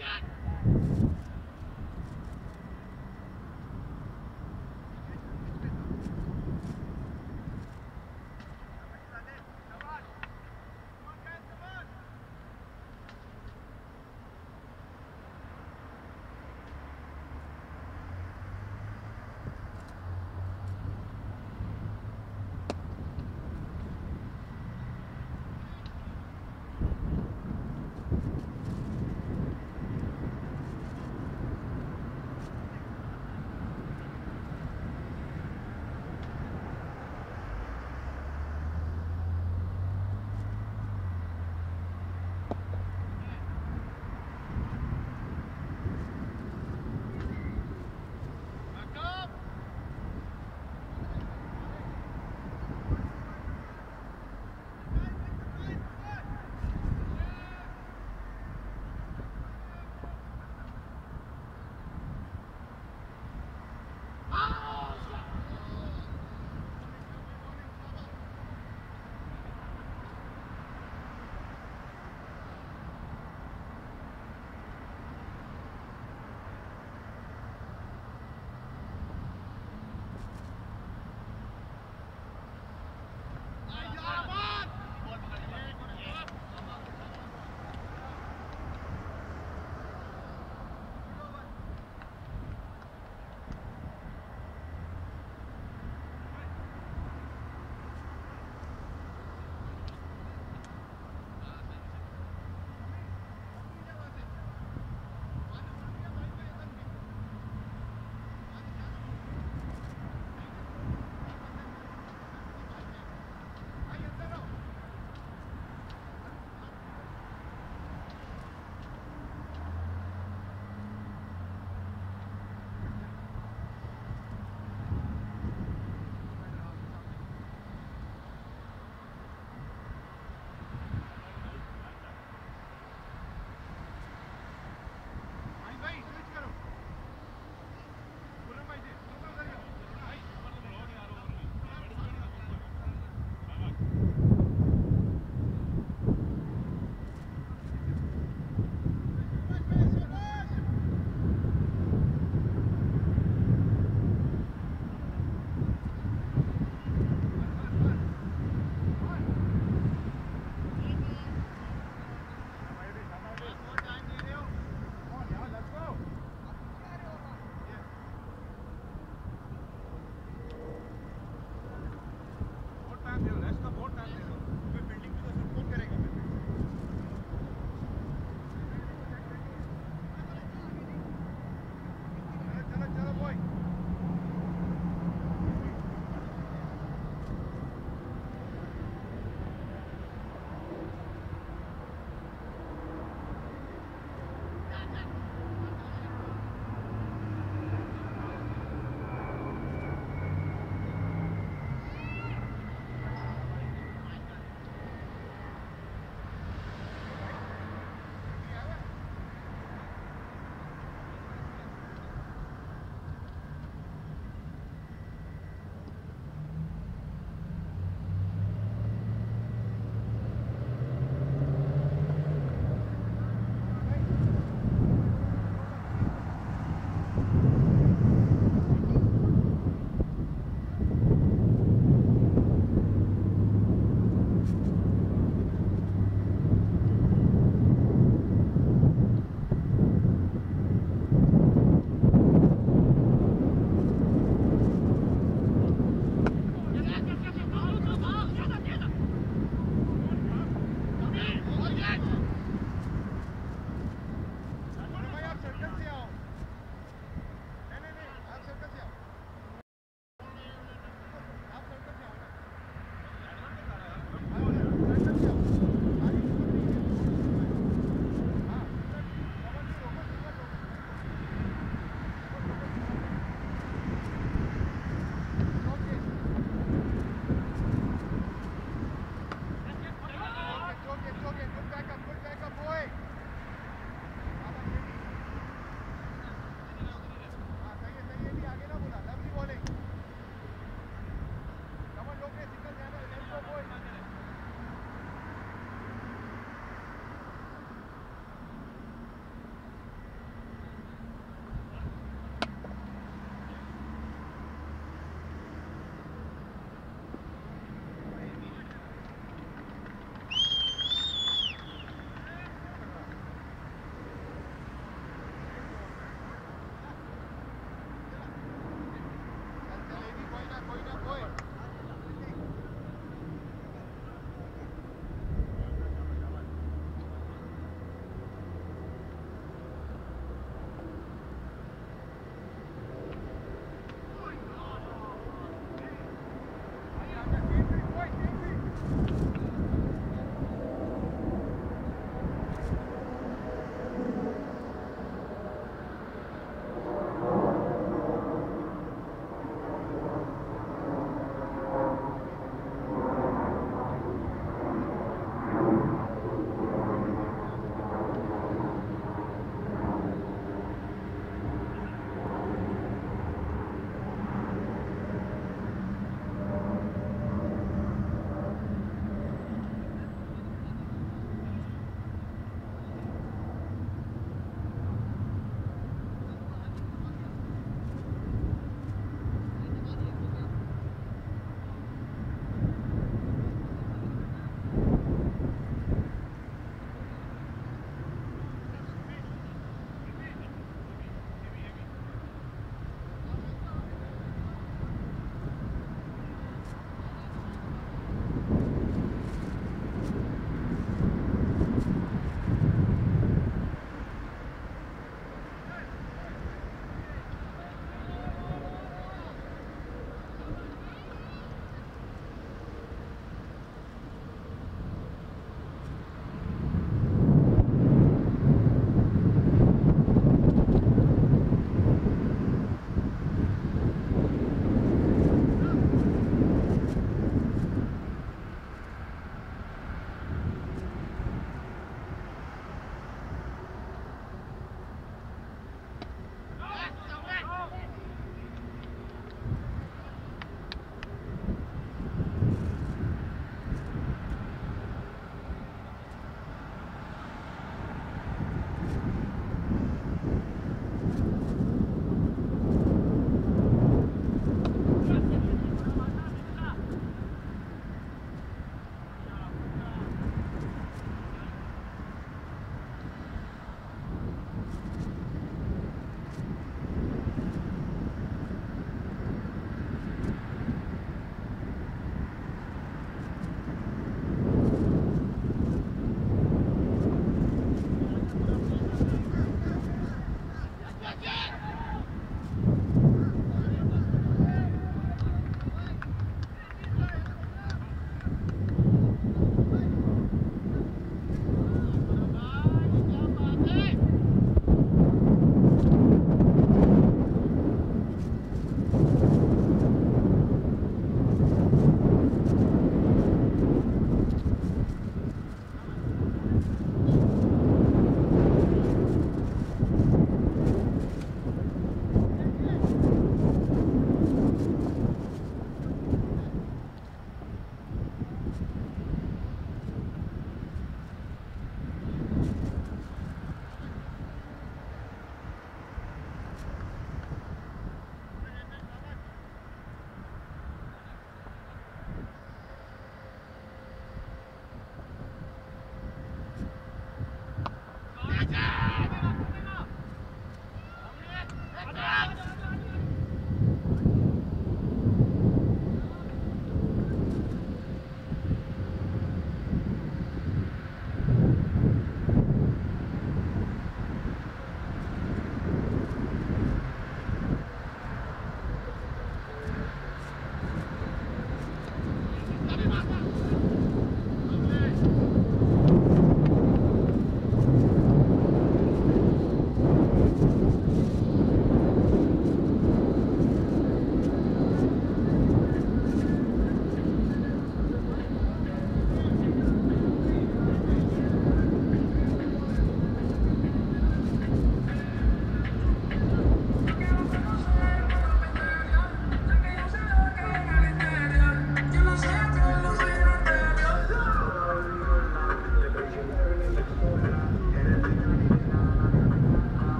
Yeah.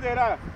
दे रहा है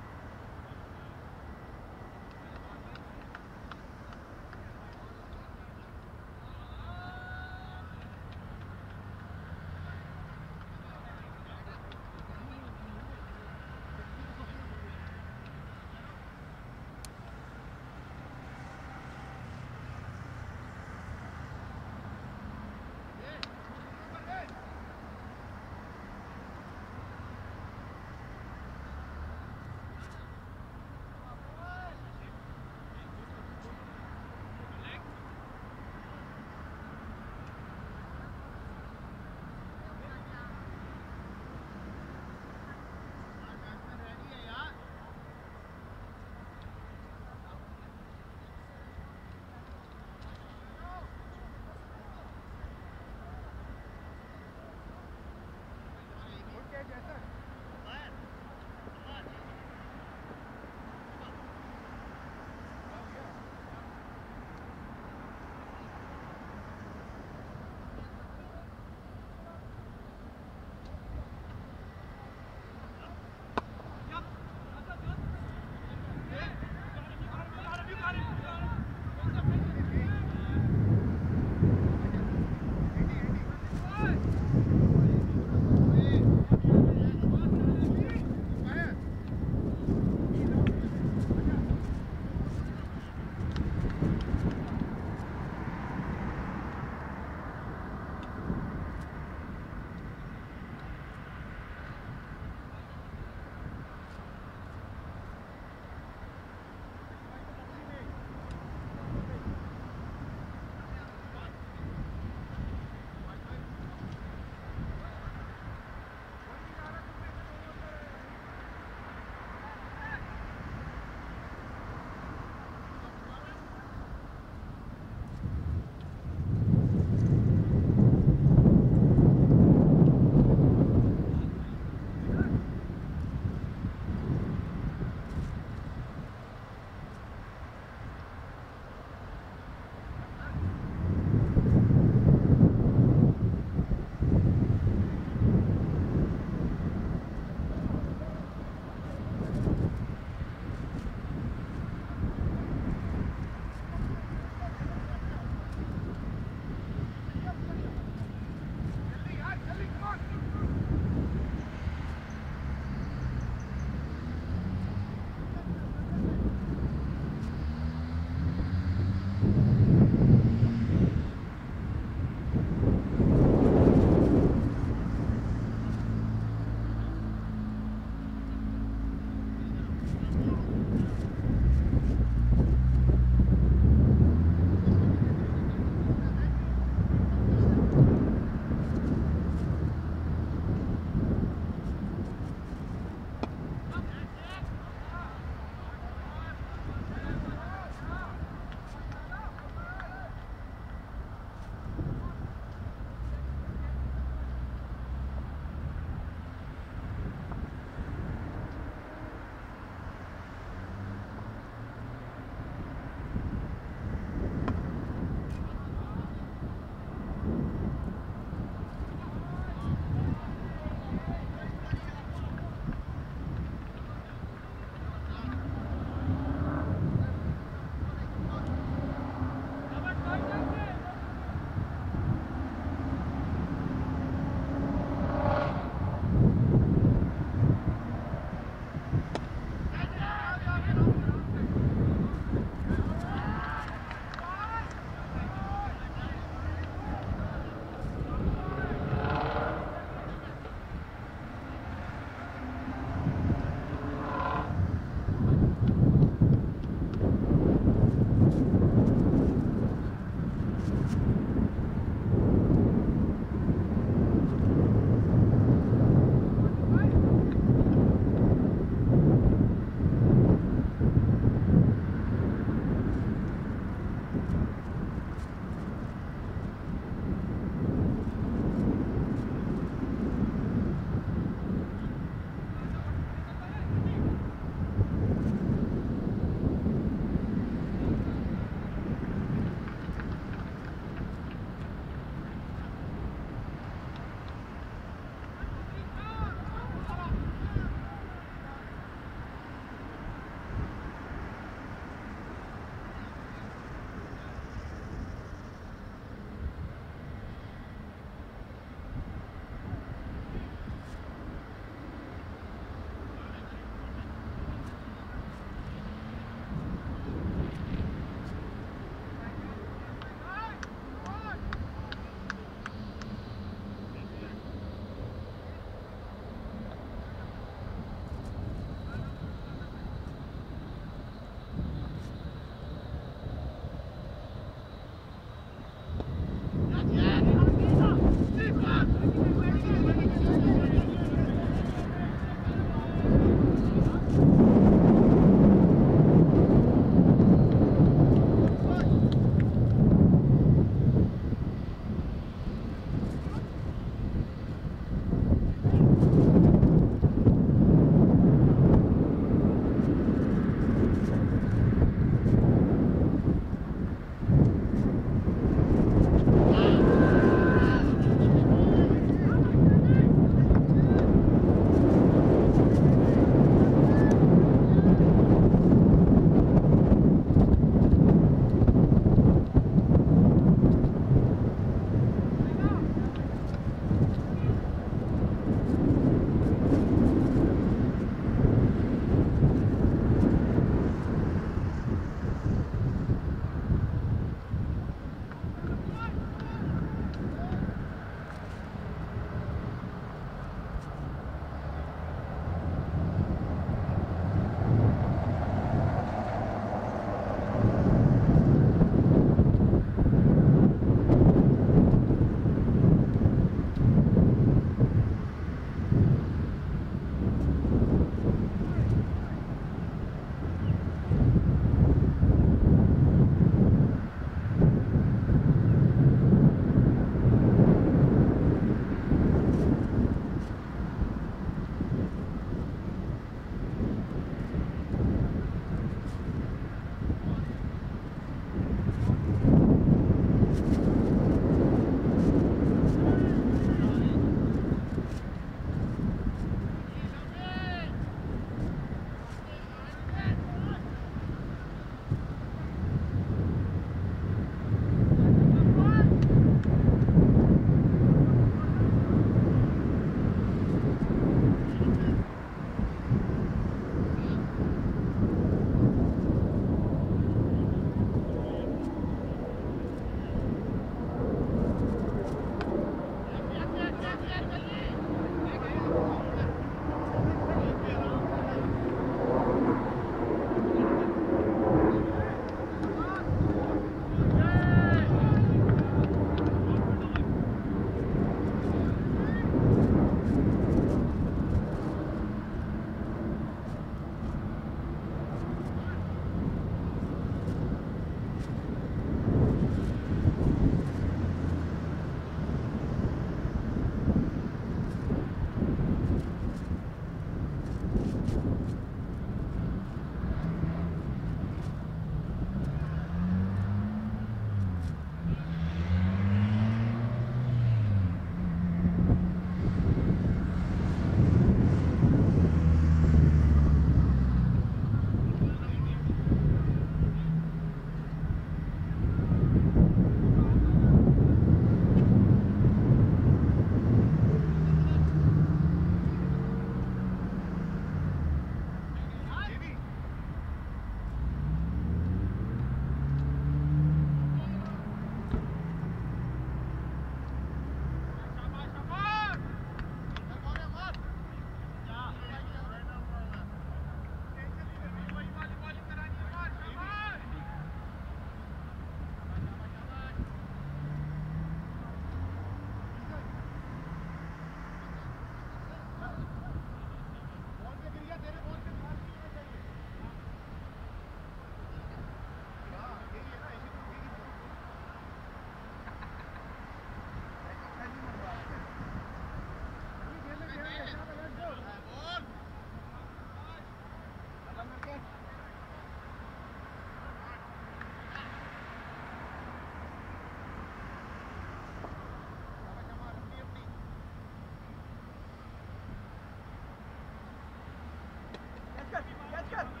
Good.